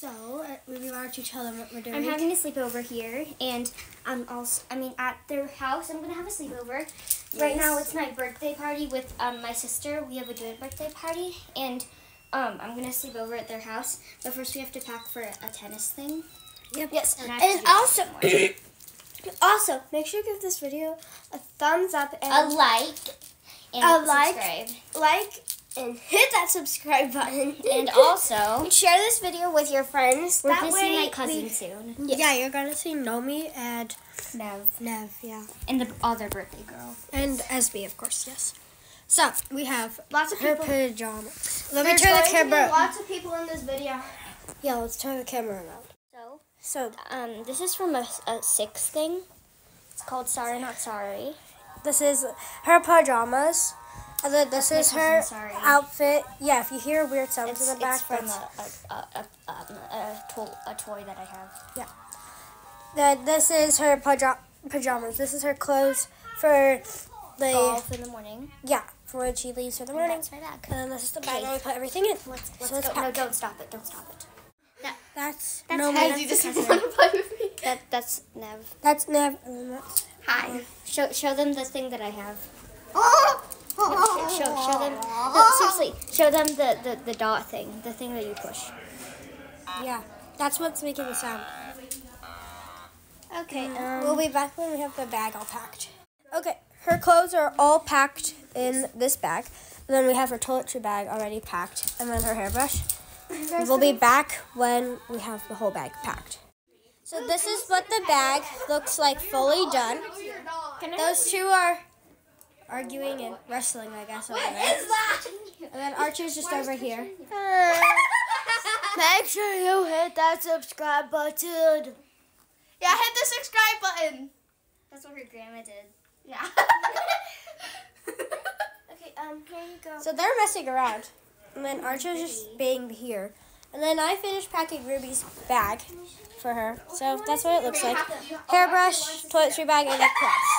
So, uh, we want to tell them what we're doing. I'm having a sleepover here, and I'm also, I mean, at their house, I'm gonna have a sleepover. Right now, it's my birthday party with um, my sister. We have a joint birthday party, and um, I'm gonna sleep over at their house. But first, we have to pack for a, a tennis thing. Yep. Yes, and, And also, also, make sure you give this video a thumbs up and a like and A like. subscribe, like and hit that subscribe button. and also And share this video with your friends. we're that gonna way see my cousin we- soon. Yeah, you're gonna see Nomi and Nev Nev, yeah. and the other birthday girl. And SB, of course, yes. So, we have Lots of her people. pajamas. Let me There's turn the going to be camera. Lots of people in this video. Yeah, let's turn the camera around. So So, Um, this is from a, a six thing. It's called Sorry Not Sorry. this is her pajamas. And then this That's is her sorry. outfit. Yeah, if you hear weird sounds It's, in the back, it's from that's- a, a, a, a, um, a, to- a toy that I have. Yeah. Then this is her paja- pajamas. This is her clothes for the Golf in the morning. yeah for when she leaves for the And morning. that's my bag. And then this is the bag Okay. where we put everything in. Let's, let's let's go. pack. No, don't stop it. Don't stop it. That's, That's no, Nev. that's, just want to play with me. That, that's Nev. that's Nev. And then that's Hi. Show, show them the thing that I have. Show, show, them. No, seriously, show them the, the, the dot thing. The thing that you push. yeah. That's what's making the sound. Okay. Mm. Um, we'll be back when we have the bag all packed. Okay, her clothes are all packed in this bag. And then we have her toiletry bag already packed, and then her hairbrush. We'll be back when we have the whole bag packed. So this is what the bag looks like fully done. Those two are arguing and wrestling, I guess, over there. that? And then Archer's just over here. Make sure you hit that subscribe button. Yeah, hit the subscribe button. That's what her grandma did. Yeah. Okay, um, here you go. So they're messing around. And then Archer's just being here. And then I finished packing Ruby's bag for her. So that's what it looks like. Hairbrush, toiletry bag, and a clips.